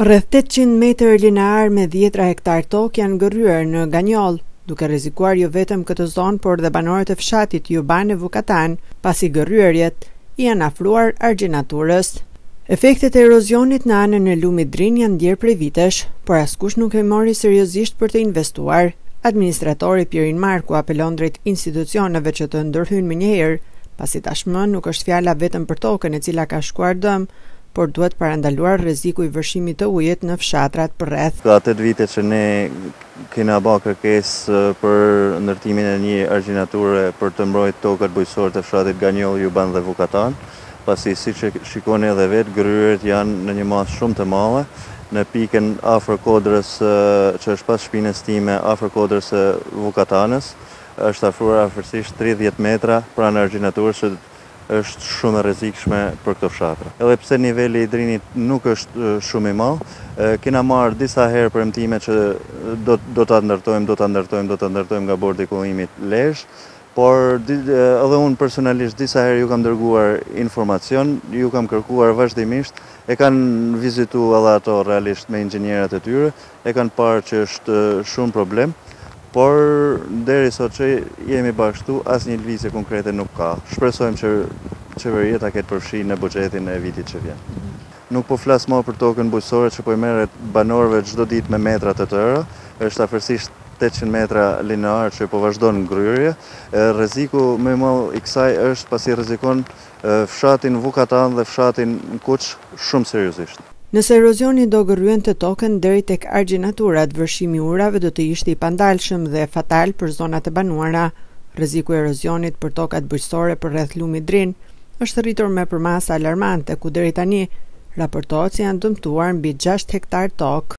Rreth tetëqind metër linearë me dhjetra hektarë tokë janë gërryer në Ganjollë, duke rrezikuar jo vetëm këtë zonë, por dhe banorët e fshatit Juban e Vukatan, pasi gërryerjet i janë afruar argjinaturës. Efektet e erozionit në anën e lumit Drin janë ndjerë prej vitesh, por askush nuk e mori seriozisht për të investuar. Administratori Pirin Marku apelon drejt institucioneve që të ndërhyjnë menjëherë, pasi tashmë nuk është fjala vetëm për tokën e cila ka shkuar dëm, por duhet parandaluar rreziku i vërshimit të ujit në fshatrat përreth. Ka tetë vite që ne kena ba kërkesë për ndërtimin e një argjinature për të mbrojtë tokat bujqësore të fshatit Ganjollë, Juban dhe Vukatan, pasi siç e shikoni edhe vetë gërryerjet janë në një masë shumë të madhe, në pikën afër kodrës që është pas shpinës time, afër kodrës së Vukatanës, është afruar afërsisht tridhjetë metra pranë argjinaturës që është shumë e rrezikshme për këto fshatra. Edhe pse niveli i Drinit nuk është shumë i madh, kena marrë disa herë premtime që do ta ndërtojmë, do ta ndërtojmë, do ta ndërtojmë nga Bordi i Kullimit Lezhë, por edhe unë personalisht disa herë ju kam dërguar informacion, ju kam kërkuar vazhdimisht, e kanë vizitu edhe ato realisht me inxhinierat e tyre, e kanë parë që është shumë problem, por deri sot që jemi bash këtu, asnjë lëvizje konkrete nuk ka. Shpresojmë që qeveria ta ketë përfshi në buxhetin e vitit që vjen. Nuk po flas ma për tokën bujqësore që po i merret banorëve çdo ditë me metra të tëra, është afërsisht 800 metra linearë që po vazhdon në gërryerje, rreziku më i madh i kësaj është pasi rrezikon fshatin Vukatan dhe fshatin Kuç shumë seriozisht. Nëse erozioni do gërryente tokën deri tek argjinaturat, vërshimi i ujërave do të ishte i pandalshëm dhe fatal për zonat e banuara. Rreziku i erozionit për tokat bujqësore përreth lumit Drin është rritur me përmasa alarmante ku deri tani raportohet se janë dëmtuar mbi gjashtë hektarë tokë.